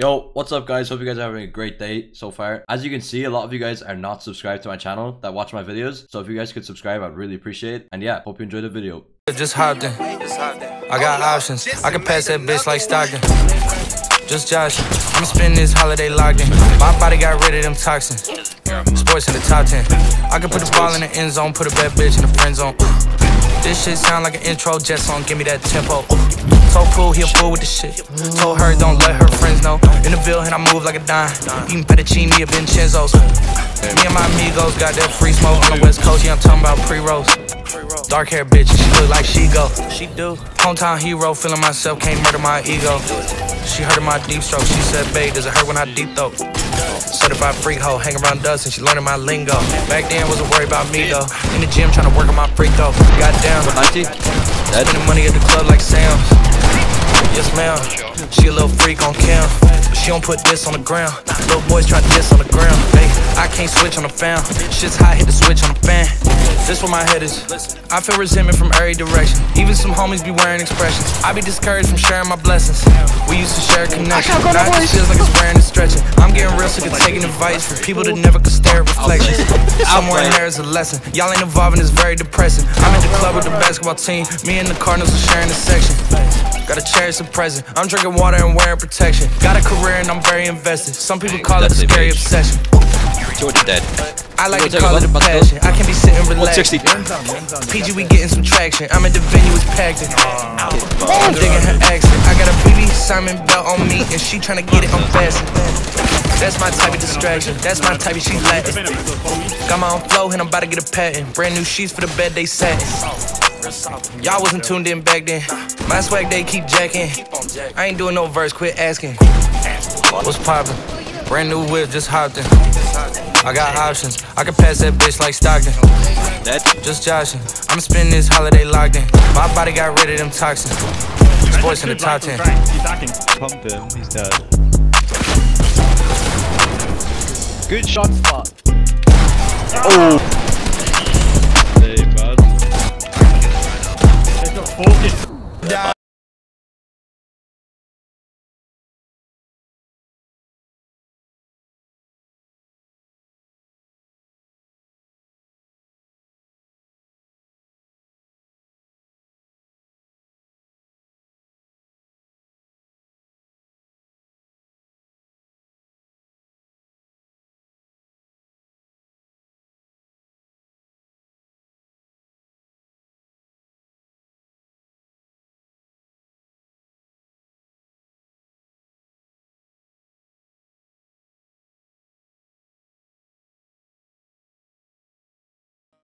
Yo, what's up guys? Hope you guys are having a great day so far. As you can see, a lot of you guys are not subscribed to my channel that watch my videos. So if you guys could subscribe, I'd really appreciate it. And yeah, hope you enjoy the video. Just hopped in. I got options. I can pass that bitch like Stockton. Just Josh. I'm spending this holiday locked in. My body got rid of them toxins. Sports in the top 10. I can put the ball in the end zone, put a bad bitch in the friend zone. This shit sound like an intro jet song, give me that tempo. So cool, he a fool with the shit. Told her don't let her. In the Ville, and I move like a dime. Eating fettuccine at Vincenzo's. Me and my amigos got that free smoke on the west coast, yeah, I'm talking about pre-rolls. Dark hair bitch, she look like she go. She do. Hometown hero, feeling myself, can't murder my ego. She heard of my deep stroke, she said, babe, does it hurt when I deep throat? Certified freak hoe, hang around dust and she learning my lingo. Back then, wasn't worried about me though. In the gym, trying to work on my free though. Goddamn. 90? Spending money at the club like Sam's. Yes, ma'am. She a little freak on cam. But she don't put this on the ground. Little boys try to this on the ground. Hey, I can't switch on the fan. Shit's hot, hit the switch on the fan. This where my head is. I feel resentment from every direction. Even some homies be wearing expressions. I be discouraged from sharing my blessings. We used to share a connection. Now it feels like it's wearing and stretching. I'm getting real sick of taking advice from people that never could stare at reflections. Somewhere in there is a lesson. Y'all ain't evolving, it's very depressing. I'm at the club with the basketball team. Me and the Cardinals are sharing a section. Gotta cherish the present. I'm drinking water and wearing protection. Got a career and I'm very invested. Some people call it a scary bitch. obsession. George dead. I like to call it a passion. I can be sitting relaxed. PG, we getting some traction. I'm at the venue, it's packed. in. I'm digging her accent. I got a BB Simon belt on me, and she tryna get it unfastened. That's my type of distraction. That's my type of she Latin. Got my own flow, and I'm about to get a patent. Brand new sheets for the bed they satin. Y'all wasn't tuned in back then. My swag they keep jacking. I ain't doing no verse, quit asking. What's poppin'? Brand new whip, just hopped in. I got options. I can pass that bitch like Stockton. Dead? Just joshing. I'ma spend this holiday locked in. My body got rid of them toxins. Sports in the top 10. He's hacking. Pump him, he's dead. Good shot spot. Hey, focus.